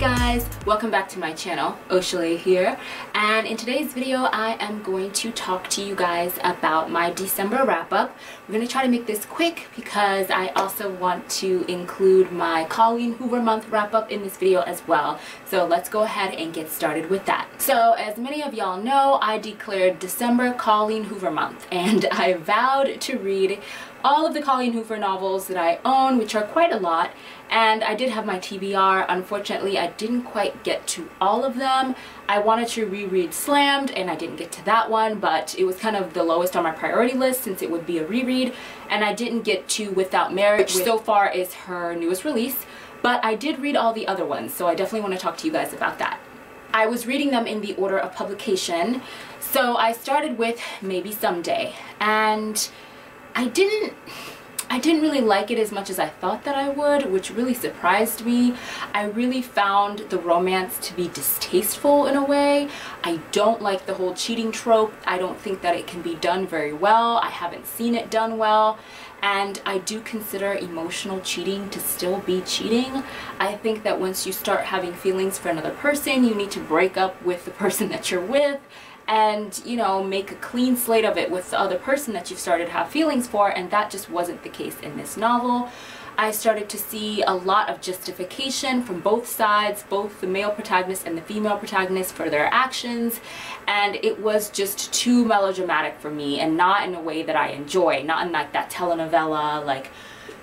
guys, welcome back to my channel, Oshale here, and in today's video I am going to talk to you guys about my December wrap-up. We're going to try to make this quick because I also want to include my Colleen Hoover month wrap-up in this video as well. So let's go ahead and get started with that. So as many of y'all know, I declared December Colleen Hoover month and I vowed to read all of the Colleen Hoover novels that I own, which are quite a lot, and I did have my TBR. Unfortunately, I didn't quite get to all of them. I wanted to reread Slammed, and I didn't get to that one, but it was kind of the lowest on my priority list since it would be a reread, and I didn't get to Without Merit, which so far is her newest release, but I did read all the other ones, so I definitely want to talk to you guys about that. I was reading them in the order of publication, so I started with Maybe Someday, and I didn't I didn't really like it as much as I thought that I would, which really surprised me. I really found the romance to be distasteful in a way. I don't like the whole cheating trope. I don't think that it can be done very well. I haven't seen it done well. And I do consider emotional cheating to still be cheating. I think that once you start having feelings for another person, you need to break up with the person that you're with and you know make a clean slate of it with the other person that you've started to have feelings for and that just wasn't the case in this novel. I started to see a lot of justification from both sides, both the male protagonist and the female protagonist for their actions, and it was just too melodramatic for me and not in a way that I enjoy, not in like that telenovela, like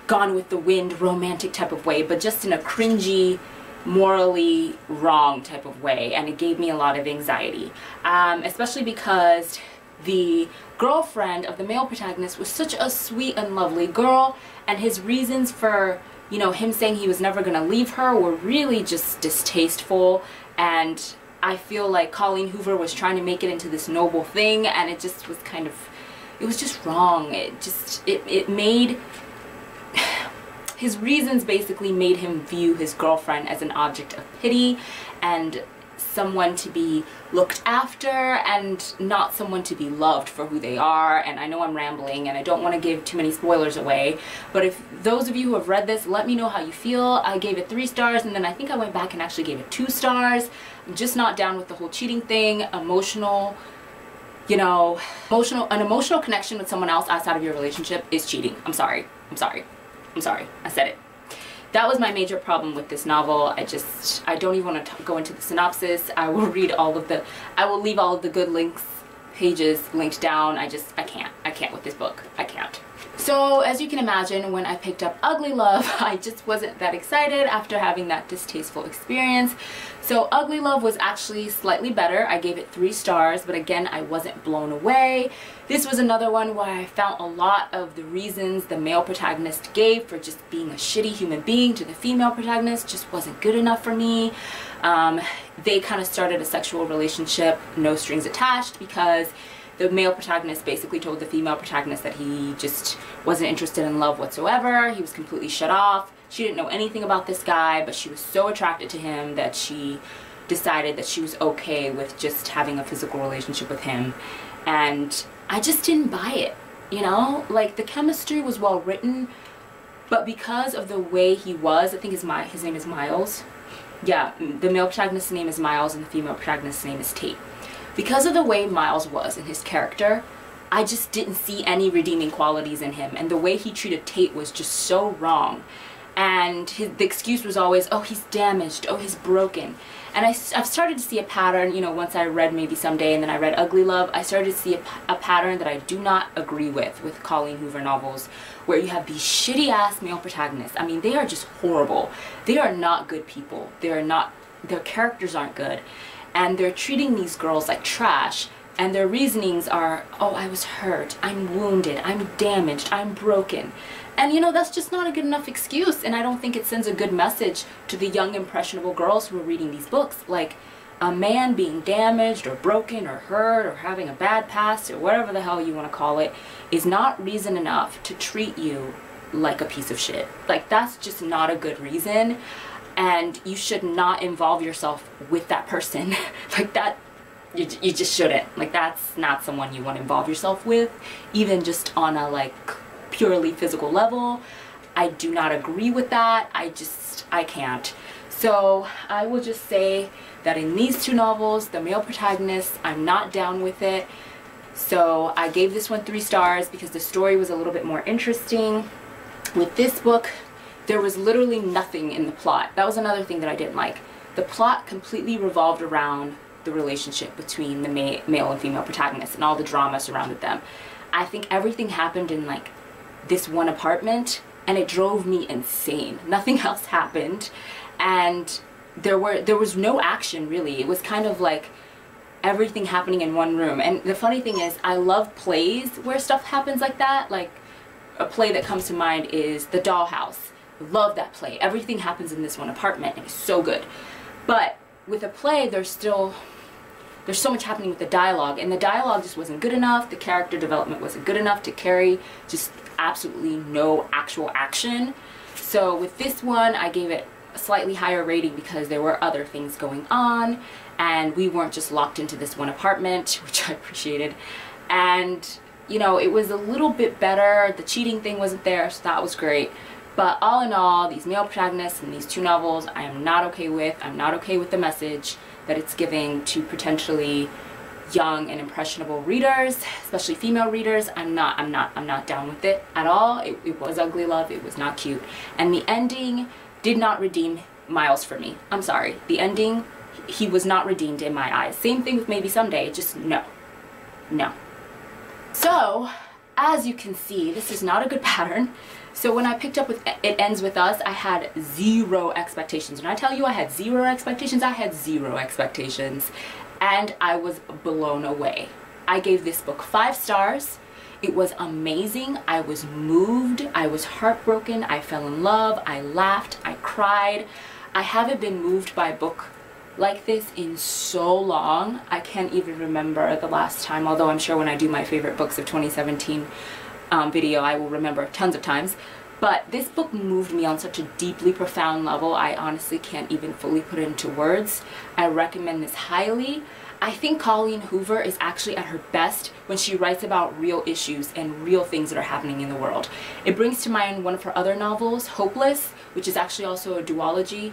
Gone with the Wind romantic type of way, but just in a cringy, morally wrong type of way and it gave me a lot of anxiety. Um, especially because the girlfriend of the male protagonist was such a sweet and lovely girl and his reasons for you know him saying he was never gonna leave her were really just distasteful and I feel like Colleen Hoover was trying to make it into this noble thing and it just was kind of it was just wrong. It just it, it made his reasons basically made him view his girlfriend as an object of pity and someone to be looked after and not someone to be loved for who they are. And I know I'm rambling and I don't want to give too many spoilers away but if those of you who have read this let me know how you feel. I gave it three stars and then I think I went back and actually gave it two stars. I'm just not down with the whole cheating thing emotional you know emotional an emotional connection with someone else outside of your relationship is cheating. I'm sorry. I'm sorry I'm sorry, I said it. That was my major problem with this novel. I just, I don't even want to go into the synopsis. I will read all of the, I will leave all of the good links, pages linked down. I just, I can't, I can't with this book. I can't. So as you can imagine, when I picked up Ugly Love, I just wasn't that excited after having that distasteful experience. So Ugly Love was actually slightly better. I gave it three stars, but again, I wasn't blown away. This was another one where I found a lot of the reasons the male protagonist gave for just being a shitty human being to the female protagonist just wasn't good enough for me. Um, they kind of started a sexual relationship, no strings attached, because the male protagonist basically told the female protagonist that he just wasn't interested in love whatsoever. He was completely shut off. She didn't know anything about this guy, but she was so attracted to him that she decided that she was okay with just having a physical relationship with him. And I just didn't buy it, you know? Like, the chemistry was well written, but because of the way he was, I think his, my, his name is Miles. Yeah, the male protagonist's name is Miles and the female protagonist's name is Tate. Because of the way Miles was and his character, I just didn't see any redeeming qualities in him. And the way he treated Tate was just so wrong and his, the excuse was always, oh, he's damaged, oh, he's broken. And I, I've started to see a pattern, you know, once I read Maybe Someday and then I read Ugly Love, I started to see a, a pattern that I do not agree with, with Colleen Hoover novels, where you have these shitty-ass male protagonists. I mean, they are just horrible. They are not good people. They are not, their characters aren't good. And they're treating these girls like trash and their reasonings are, oh, I was hurt, I'm wounded, I'm damaged, I'm broken. And you know, that's just not a good enough excuse. And I don't think it sends a good message to the young, impressionable girls who are reading these books. Like, a man being damaged or broken or hurt or having a bad past or whatever the hell you want to call it is not reason enough to treat you like a piece of shit. Like, that's just not a good reason. And you should not involve yourself with that person. like, that you, you just shouldn't. Like, that's not someone you want to involve yourself with, even just on a, like, purely physical level. I do not agree with that. I just, I can't. So I will just say that in these two novels, the male protagonist, I'm not down with it. So I gave this one three stars because the story was a little bit more interesting. With this book, there was literally nothing in the plot. That was another thing that I didn't like. The plot completely revolved around the relationship between the ma male and female protagonists and all the drama surrounded them. I think everything happened in like this one apartment and it drove me insane. Nothing else happened and there were there was no action really. It was kind of like everything happening in one room. And the funny thing is I love plays where stuff happens like that. Like a play that comes to mind is The Dollhouse. Love that play. Everything happens in this one apartment and it's so good. But with a play there's still there's so much happening with the dialogue and the dialogue just wasn't good enough. The character development wasn't good enough to carry just absolutely no actual action. So with this one I gave it a slightly higher rating because there were other things going on and we weren't just locked into this one apartment which I appreciated. And you know it was a little bit better. The cheating thing wasn't there so that was great but all in all these male protagonists in these two novels I am not okay with I'm not okay with the message that it's giving to potentially young and impressionable readers, especially female readers. I'm not, I'm not, I'm not down with it at all. It, it was ugly love. It was not cute. And the ending did not redeem Miles for me. I'm sorry. The ending, he was not redeemed in my eyes. Same thing with Maybe Someday. Just no. No. So, as you can see, this is not a good pattern. So when I picked up with It Ends With Us, I had zero expectations. When I tell you I had zero expectations, I had zero expectations. And I was blown away. I gave this book five stars. It was amazing. I was moved. I was heartbroken. I fell in love. I laughed. I cried. I haven't been moved by a book like this in so long. I can't even remember the last time, although I'm sure when I do my favorite books of 2017, um, video I will remember tons of times. But this book moved me on such a deeply profound level, I honestly can't even fully put it into words. I recommend this highly. I think Colleen Hoover is actually at her best when she writes about real issues and real things that are happening in the world. It brings to mind one of her other novels, Hopeless, which is actually also a duology.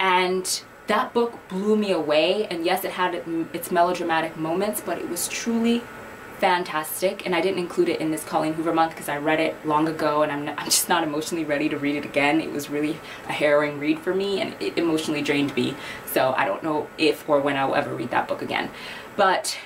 And that book blew me away. And yes, it had its melodramatic moments, but it was truly fantastic and I didn't include it in this Colleen Hoover month because I read it long ago and I'm, I'm just not emotionally ready to read it again. It was really a harrowing read for me and it emotionally drained me so I don't know if or when I'll ever read that book again. But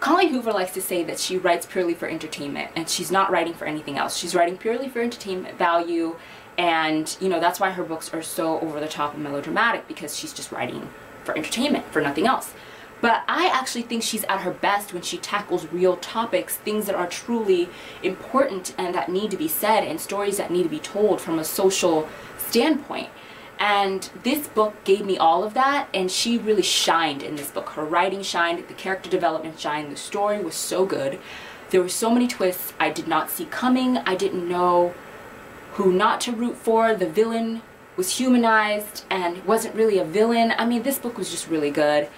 Colleen Hoover likes to say that she writes purely for entertainment and she's not writing for anything else. She's writing purely for entertainment value and you know that's why her books are so over the top and melodramatic because she's just writing for entertainment, for nothing else. But I actually think she's at her best when she tackles real topics, things that are truly important and that need to be said, and stories that need to be told from a social standpoint. And this book gave me all of that, and she really shined in this book. Her writing shined, the character development shined, the story was so good. There were so many twists I did not see coming. I didn't know who not to root for. The villain was humanized and wasn't really a villain. I mean, this book was just really good.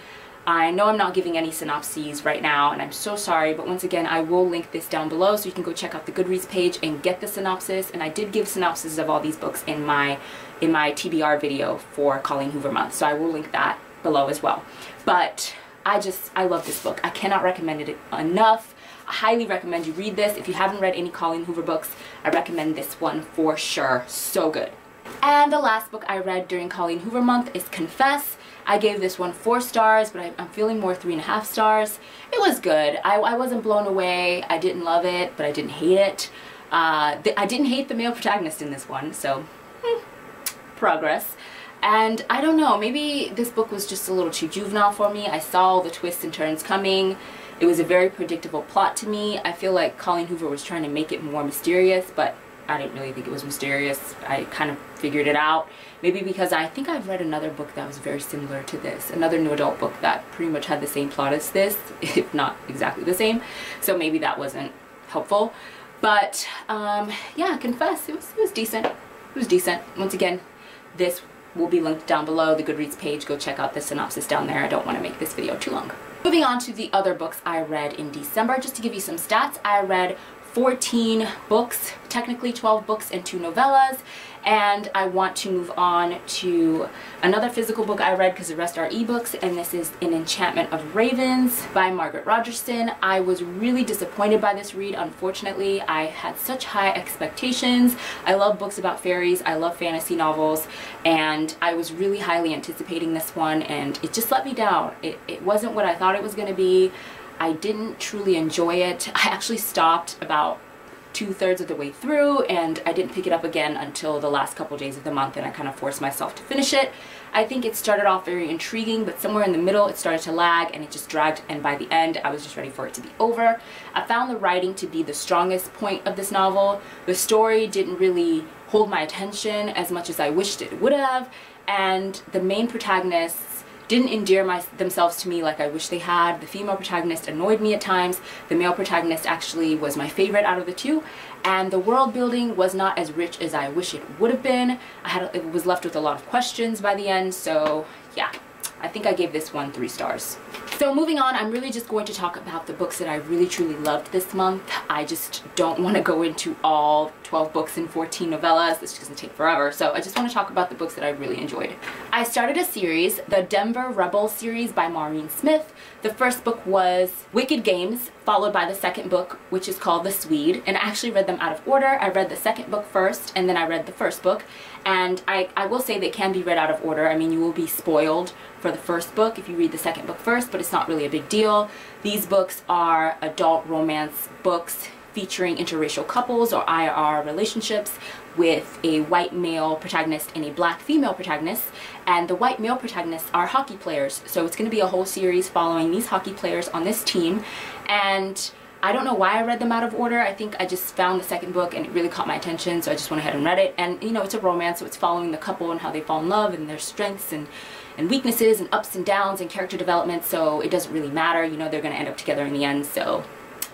I know I'm not giving any synopses right now and I'm so sorry but once again I will link this down below so you can go check out the Goodreads page and get the synopsis and I did give synopses of all these books in my in my TBR video for Colleen Hoover month so I will link that below as well. But I just I love this book. I cannot recommend it enough. I highly recommend you read this. If you haven't read any Colleen Hoover books I recommend this one for sure. So good. And the last book I read during Colleen Hoover month is Confess I gave this one four stars, but I, am feeling more three and a half stars. It was good. I, I wasn't blown away. I didn't love it, but I didn't hate it. Uh, I didn't hate the male protagonist in this one, so hmm, progress. And I don't know, maybe this book was just a little too juvenile for me. I saw all the twists and turns coming. It was a very predictable plot to me. I feel like Colleen Hoover was trying to make it more mysterious, but I didn't really think it was mysterious. I kind of figured it out. Maybe because I think I've read another book that was very similar to this. Another new adult book that pretty much had the same plot as this, if not exactly the same. So maybe that wasn't helpful. But um, yeah, confess, it was, it was decent. It was decent. Once again, this will be linked down below, the Goodreads page. Go check out the synopsis down there. I don't want to make this video too long. Moving on to the other books I read in December, just to give you some stats, I read 14 books, technically 12 books and two novellas, and I want to move on to another physical book I read because the rest are ebooks and this is An Enchantment of Ravens by Margaret Rogerson. I was really disappointed by this read unfortunately. I had such high expectations. I love books about fairies, I love fantasy novels and I was really highly anticipating this one and it just let me down. It, it wasn't what I thought it was going to be. I didn't truly enjoy it. I actually stopped about two-thirds of the way through and I didn't pick it up again until the last couple days of the month and I kind of forced myself to finish it. I think it started off very intriguing but somewhere in the middle it started to lag and it just dragged and by the end I was just ready for it to be over. I found the writing to be the strongest point of this novel. The story didn't really hold my attention as much as I wished it would have and the main protagonist didn't endear my, themselves to me like I wish they had. The female protagonist annoyed me at times. The male protagonist actually was my favorite out of the two. And the world building was not as rich as I wish it would have been. I had it was left with a lot of questions by the end. So yeah, I think I gave this one three stars. So moving on, I'm really just going to talk about the books that I really truly loved this month. I just don't want to go into all 12 books and 14 novellas. This just going to take forever. So I just want to talk about the books that I really enjoyed. I started a series, the Denver Rebel series by Maureen Smith. The first book was Wicked Games, followed by the second book, which is called The Swede. And I actually read them out of order. I read the second book first, and then I read the first book. And I, I will say they can be read out of order. I mean, you will be spoiled for the first book if you read the second book first, but it's not really a big deal. These books are adult romance books featuring interracial couples or IR relationships with a white male protagonist and a black female protagonist. And the white male protagonists are hockey players. So it's going to be a whole series following these hockey players on this team. And I don't know why I read them out of order. I think I just found the second book and it really caught my attention. So I just went ahead and read it. And you know, it's a romance. So it's following the couple and how they fall in love and their strengths and and weaknesses and ups and downs and character development so it doesn't really matter you know they're gonna end up together in the end so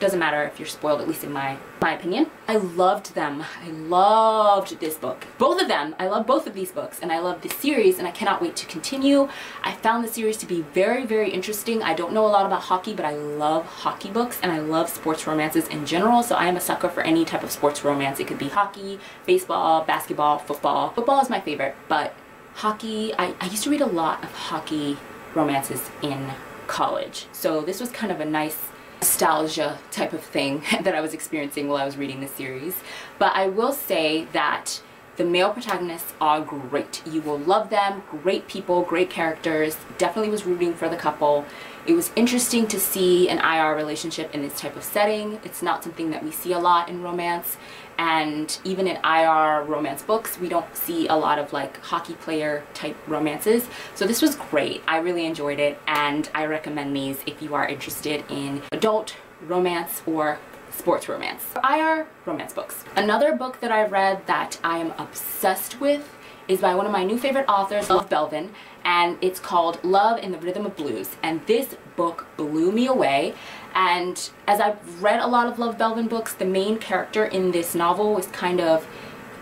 doesn't matter if you're spoiled at least in my my opinion. I loved them. I loved this book. Both of them. I love both of these books and I love this series and I cannot wait to continue. I found the series to be very very interesting. I don't know a lot about hockey but I love hockey books and I love sports romances in general so I am a sucker for any type of sports romance. It could be hockey baseball basketball football. Football is my favorite but hockey, I, I used to read a lot of hockey romances in college. So this was kind of a nice nostalgia type of thing that I was experiencing while I was reading the series. But I will say that the male protagonists are great. You will love them. Great people, great characters. Definitely was rooting for the couple. It was interesting to see an IR relationship in this type of setting. It's not something that we see a lot in romance and even in IR romance books we don't see a lot of like hockey player type romances. So this was great. I really enjoyed it. And I recommend these if you are interested in adult romance or sports romance. IR romance books. Another book that I read that I am obsessed with is by one of my new favorite authors Love Belvin and it's called Love in the Rhythm of Blues. And this book blew me away and as I've read a lot of Love Belvin books, the main character in this novel is kind of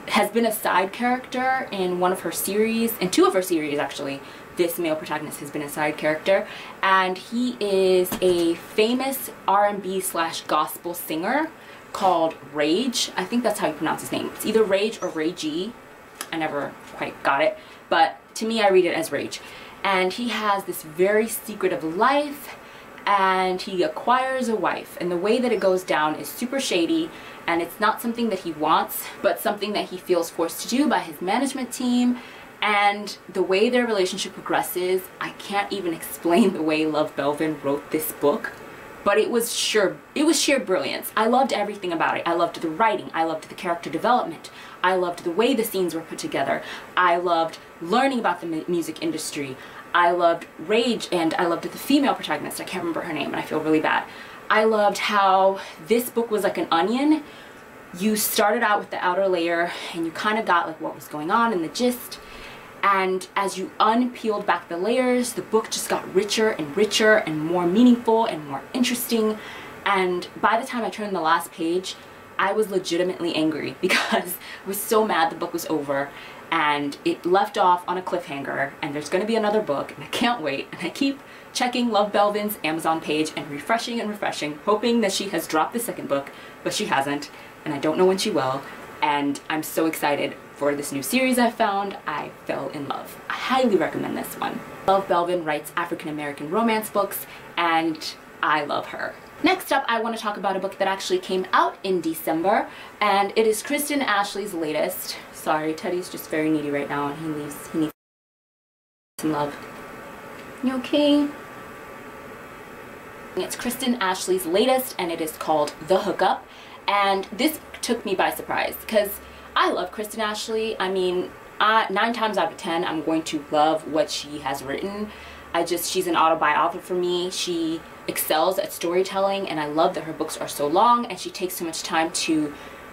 has been a side character in one of her series, in two of her series actually. This male protagonist has been a side character, and he is a famous R&B slash gospel singer called Rage. I think that's how you pronounce his name. It's either Rage or Ragey. I never quite got it, but to me I read it as Rage. And he has this very secretive life and he acquires a wife. And the way that it goes down is super shady and it's not something that he wants but something that he feels forced to do by his management team. And the way their relationship progresses I can't even explain the way Love Belvin wrote this book but it was sure it was sheer brilliance. I loved everything about it. I loved the writing. I loved the character development I loved the way the scenes were put together I loved learning about the music industry I loved Rage and I loved the female protagonist. I can't remember her name and I feel really bad. I loved how this book was like an onion. You started out with the outer layer and you kind of got like what was going on and the gist. And as you unpeeled back the layers, the book just got richer and richer and more meaningful and more interesting. And by the time I turned the last page, I was legitimately angry because I was so mad the book was over and it left off on a cliffhanger and there's going to be another book and I can't wait and I keep checking Love Belvin's Amazon page and refreshing and refreshing hoping that she has dropped the second book but she hasn't and I don't know when she will and I'm so excited for this new series I found. I fell in love. I highly recommend this one. Love Belvin writes African American romance books and I love her. Next up, I want to talk about a book that actually came out in December, and it is Kristen Ashley's latest. Sorry, Teddy's just very needy right now, and he needs he needs some love. You okay? It's Kristen Ashley's latest, and it is called The Hookup. And this took me by surprise because I love Kristen Ashley. I mean, I, nine times out of ten, I'm going to love what she has written. I just, she's an auto-buy author for me. She excels at storytelling and I love that her books are so long and she takes so much time to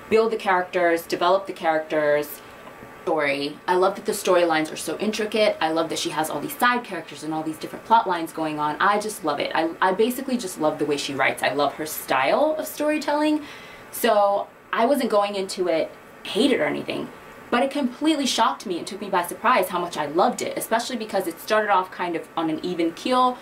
build the characters, develop the characters, story. I love that the storylines are so intricate. I love that she has all these side characters and all these different plot lines going on. I just love it. I, I basically just love the way she writes. I love her style of storytelling. So I wasn't going into it hated or anything. But it completely shocked me and took me by surprise how much I loved it, especially because it started off kind of on an even keel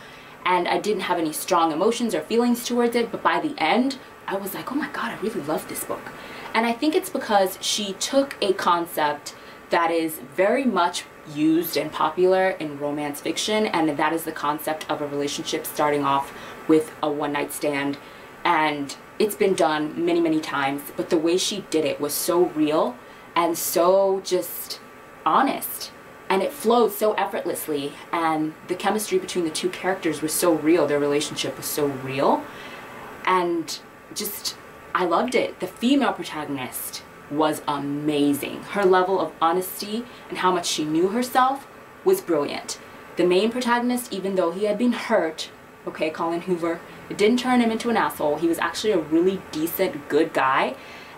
and I didn't have any strong emotions or feelings towards it, but by the end, I was like, oh my god, I really love this book. And I think it's because she took a concept that is very much used and popular in romance fiction, and that is the concept of a relationship starting off with a one night stand. And it's been done many, many times, but the way she did it was so real and so just honest. And it flowed so effortlessly. And the chemistry between the two characters was so real. Their relationship was so real. And just i loved it. The female protagonist was amazing. Her level of honesty and how much she knew herself was brilliant. The main protagonist even though he had been hurt okay Colleen Hoover it didn't turn him into an asshole. He was actually a really decent good guy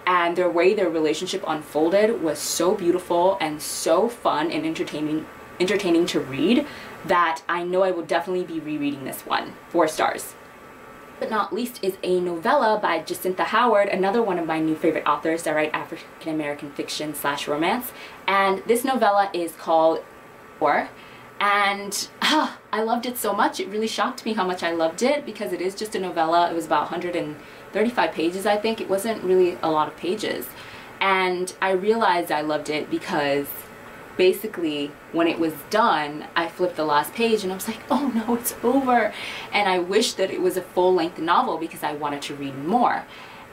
and the way their relationship unfolded was so beautiful and so fun and entertaining entertaining to read that I know I will definitely be rereading this one. Four stars. But not least is a novella by Jacintha Howard, another one of my new favorite authors that write African American fiction slash romance. And this novella is called War. And ah, I loved it so much. It really shocked me how much I loved it because it is just a novella. It was about 100 and 35 pages, I think. It wasn't really a lot of pages. And I realized I loved it because basically when it was done, I flipped the last page and I was like, oh no, it's over. And I wish that it was a full-length novel because I wanted to read more.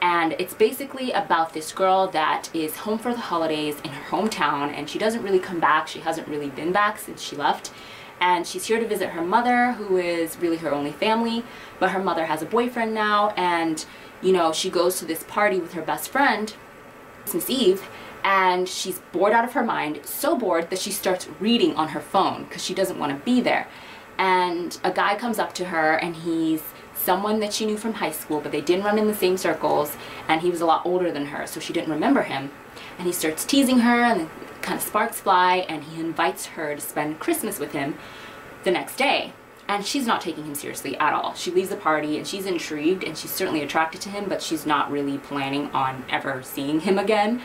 And it's basically about this girl that is home for the holidays in her hometown and she doesn't really come back. She hasn't really been back since she left and she's here to visit her mother who is really her only family but her mother has a boyfriend now and you know, she goes to this party with her best friend, Christmas Eve, and she's bored out of her mind, so bored that she starts reading on her phone because she doesn't want to be there. And a guy comes up to her and he's someone that she knew from high school, but they didn't run in the same circles, and he was a lot older than her, so she didn't remember him. And he starts teasing her, and kind of sparks fly, and he invites her to spend Christmas with him the next day and she's not taking him seriously at all. She leaves the party and she's intrigued and she's certainly attracted to him, but she's not really planning on ever seeing him again.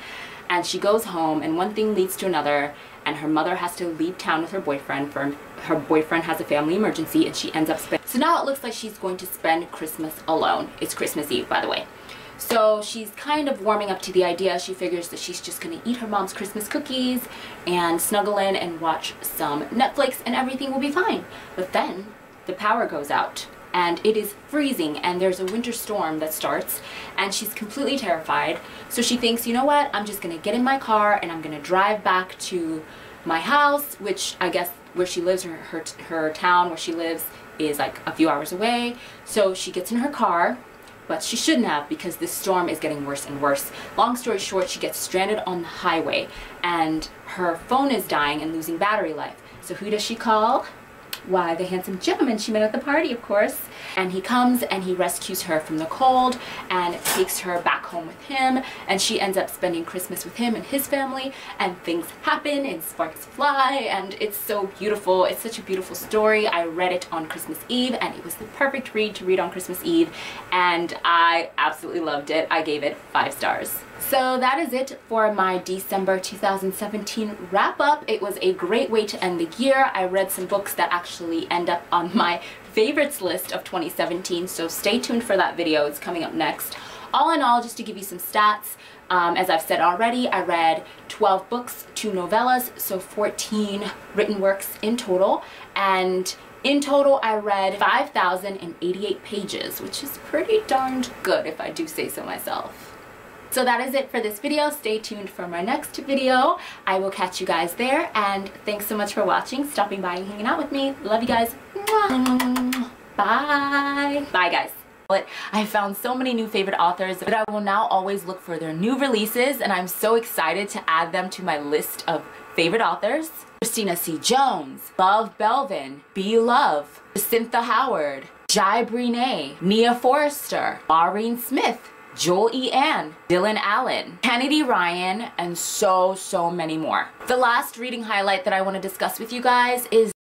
And she goes home and one thing leads to another and her mother has to leave town with her boyfriend for her boyfriend has a family emergency and she ends up. So now it looks like she's going to spend Christmas alone. It's Christmas Eve, by the way. So she's kind of warming up to the idea. She figures that she's just going to eat her mom's Christmas cookies and snuggle in and watch some Netflix and everything will be fine. But then the power goes out and it is freezing and there's a winter storm that starts and she's completely terrified. So she thinks, you know what, I'm just going to get in my car and I'm going to drive back to my house, which I guess where she lives, her, her, her town where she lives is like a few hours away. So she gets in her car but she shouldn't have because this storm is getting worse and worse. Long story short, she gets stranded on the highway and her phone is dying and losing battery life. So who does she call? Why the handsome gentleman she met at the party, of course. And he comes and he rescues her from the cold and takes her back home with him. And she ends up spending Christmas with him and his family. And things happen and sparks fly. And it's so beautiful. It's such a beautiful story. I read it on Christmas Eve and it was the perfect read to read on Christmas Eve. And I absolutely loved it. I gave it five stars. So that is it for my December 2017 wrap up. It was a great way to end the year. I read some books that actually end up on my favorites list of 2017, so stay tuned for that video. It's coming up next. All in all, just to give you some stats, um, as I've said already, I read 12 books, two novellas, so 14 written works in total. And in total, I read 5,088 pages, which is pretty darned good if I do say so myself. So that is it for this video. Stay tuned for my next video. I will catch you guys there and thanks so much for watching, stopping by and hanging out with me. Love you guys. Bye. Bye guys. I found so many new favorite authors that I will now always look for their new releases and I'm so excited to add them to my list of favorite authors. Christina C. Jones, Love Belvin, B. Love, Jacintha Howard, Jai Brene, Nia Forrester, Maureen Smith, Joel E. Ann, Dylan Allen, Kennedy Ryan, and so, so many more. The last reading highlight that I want to discuss with you guys is